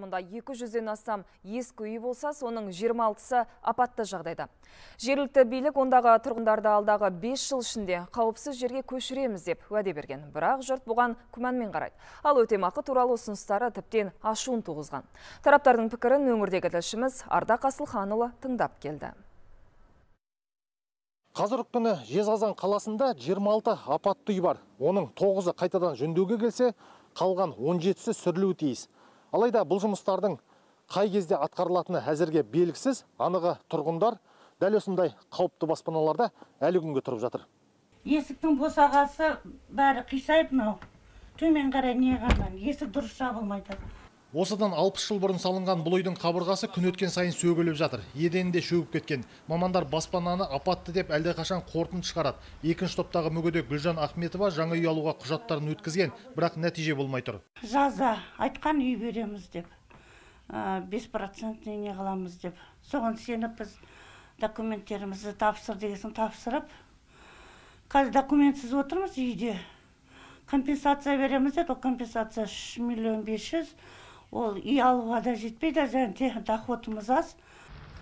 Мұнда 200-ден астам ескі үй болса, соның 26-сы апатты жағдайда. Жергілікті билік ондағы тұрғындарды алдағы 5 жыл ішінде қауіпсіз жерге көшіреміз деп уәде берген. Бірақ жұрт бұған күмәнмен қарайды. Ал өтемақы туралы ұсыныстары тіптен ашуын туғызған. Тараптардың пікірін өңірдегі тілшіміз Ардақ Асылханұлы тыңдап келді. Қазіргі күні Жезқазған қаласында 26 апатты үй бар. Оның 9-ы қайтадан жөндеуге келсе, қалған 17-сі сүрілуі тиіс. Алайда бұл жұмыстардың қай кезде атқарылатыны әзірге белгісіз, анығы тұрғындар дәл осындай қауіпті баспаналарда әлі күнге тұрып жатыр. Есіктің босағасы бәрі қисайып мынау. Төмен қарай не қанған, есік дұрыс жабылмайды. Осыдан 60 жыл бұрын салынған бұл үйдің қабырғасы күн өткен сайын сөгіліп жатыр. Еденінде шөгіп кеткен. Мамандар баспананы апатты деп әлдеқашан қорытынды шығарады. Екінші топтағы мүгедек Гүлжан Ахметова жаңа үй алуға құжаттарын өткізген, бірақ нәтиже болмай тұр. Жазда айтқан үй береміз деп. 5% не қыламыз деп. Соған сеніп біз документтерімізді тапсыр дегесін тапсырып, қазір документсіз отырмыз үйде. Компенсация береміз деді, ол компенсация 3 миллион 500 ол үй алуға да жетпейді және доходымыз аз.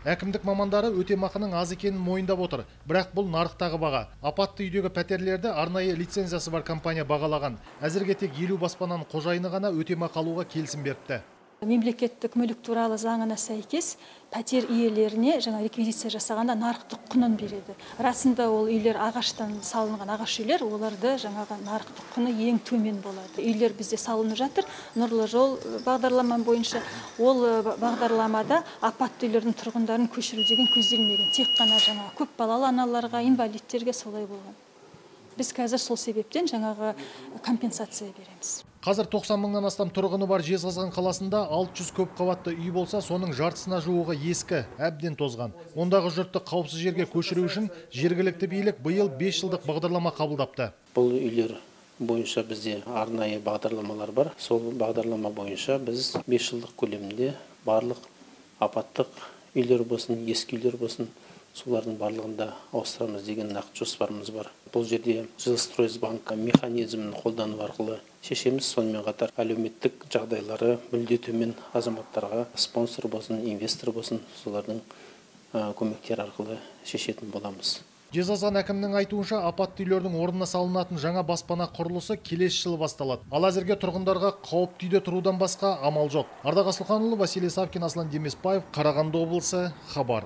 Әкімдік мамандары өтемақының аз екенін мойындап отыр. Бірақ бұл нарықтағы баға. Апатты үйдегі пәтерлерді арнайы лицензиясы бар компания бағалаған. Әзірге тек елу баспананың қожайыны ғана өтемақы алуға келісім беріпті. Мемлекеттік мүлік туралы заңына сәйкес пәтер иелеріне жаңа реквизиция жасағанда нарықтық құнын береді. Расында ол үйлер ағаштан салынған ағаш үйлер оларды жаңағы нарықтық құны ең төмен болады. Үйлер бізде салынып жатыр. Нұрлы жол бағдарлама бойынша ол бағдарламада апатты үйлердің тұрғындарын көшіру деген көзделмеген. Тек қана жаңағы көпбалалы аналарға инвалидтерге солай болған. Біз қазір сол себептен жаңағы компенсация береміз Қазір 90 мыңнан астам тұрғыны бар Жезқазған қаласында 600 көп қабатты үй болса, соның жартысына жуығы ескі, әбден тозған. Ондағы жұртты қауіпсіз жерге көшіру үшін жергілікті билік биыл 5 жылдық бағдарлама қабылдапты. Бұл үйлер бойынша бізде арнайы бағдарламалар бар. Сол бағдарлама бойынша біз 5 жылдық көлемінде барлық апаттық үйлер болсын, ескі үйлер болсын, солардың барлығында ауыстырамыз деген нақты жоспарымыз бар. Бұл жерде жилстройсбанк механизмін қолдану арқылы шешеміз. Сонымен қатар әлеуметтік жағдайлары мүлде төмен азаматтарға спонсор болсын инвестор болсын солардың көмектері арқылы шешетін боламыз. Жезқазған әкімінің айтуынша апатты үйлердің орнына салынатын жаңа баспана құрылысы келесі жылы басталады. Ал әзірге тұрғындарға қауіпті үйде тұрудан басқа амал жоқ. Ардақ асылханұлы василий савкин аслан демесбаев қарағанды облысы хабар.